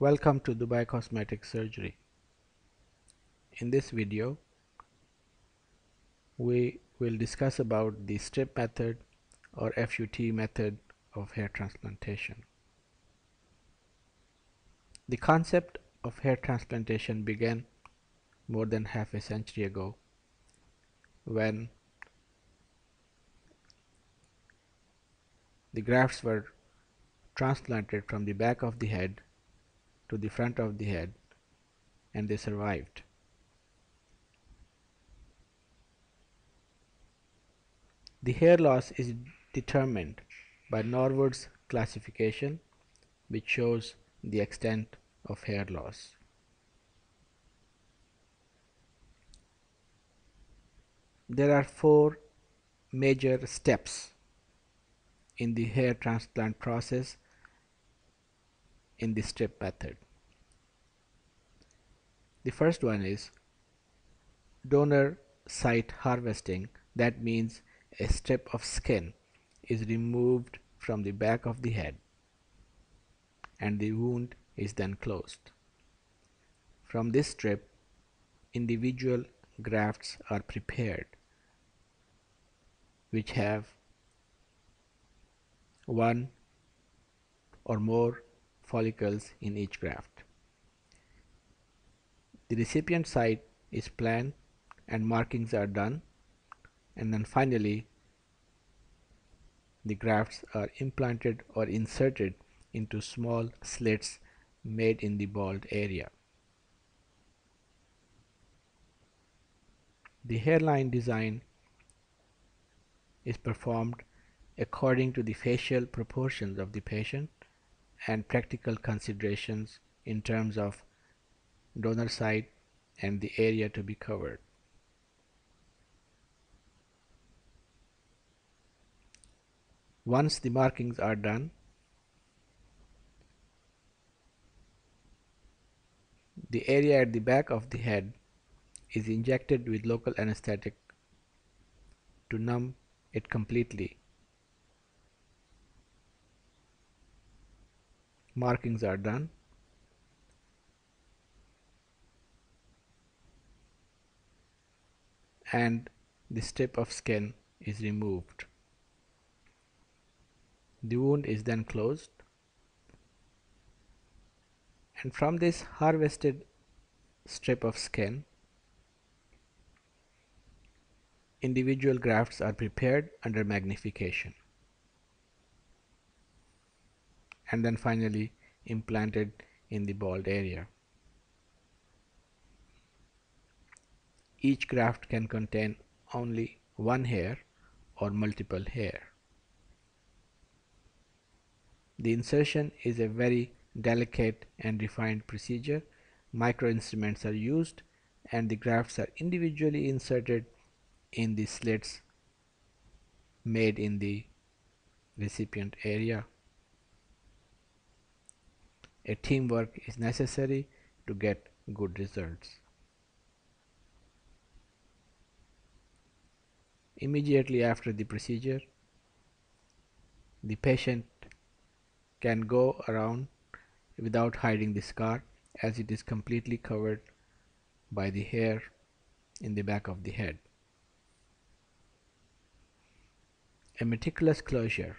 Welcome to Dubai Cosmetic Surgery. In this video we will discuss about the strip method or FUT method of hair transplantation. The concept of hair transplantation began more than half a century ago when the grafts were transplanted from the back of the head to the front of the head and they survived. The hair loss is determined by Norwood's classification which shows the extent of hair loss. There are four major steps in the hair transplant process in the strip method. The first one is donor site harvesting that means a strip of skin is removed from the back of the head and the wound is then closed. From this strip individual grafts are prepared which have one or more follicles in each graft. The recipient site is planned and markings are done and then finally the grafts are implanted or inserted into small slits made in the bald area. The hairline design is performed according to the facial proportions of the patient and practical considerations in terms of donor site and the area to be covered. Once the markings are done, the area at the back of the head is injected with local anesthetic to numb it completely markings are done and the strip of skin is removed. The wound is then closed and from this harvested strip of skin individual grafts are prepared under magnification. And then finally implanted in the bald area. Each graft can contain only one hair or multiple hair. The insertion is a very delicate and refined procedure. Micro instruments are used and the grafts are individually inserted in the slits made in the recipient area a teamwork is necessary to get good results. Immediately after the procedure, the patient can go around without hiding the scar as it is completely covered by the hair in the back of the head. A meticulous closure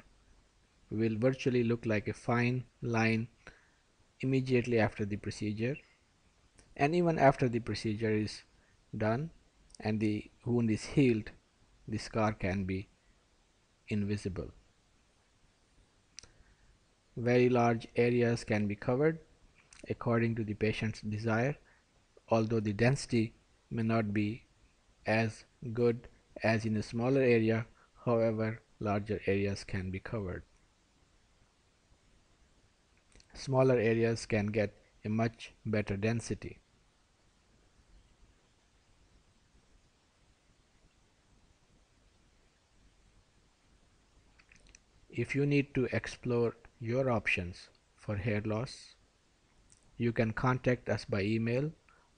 will virtually look like a fine line immediately after the procedure. And even after the procedure is done and the wound is healed the scar can be invisible. Very large areas can be covered according to the patient's desire although the density may not be as good as in a smaller area. However larger areas can be covered smaller areas can get a much better density. If you need to explore your options for hair loss, you can contact us by email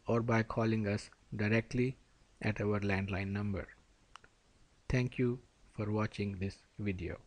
or by calling us directly at our landline number. Thank you for watching this video.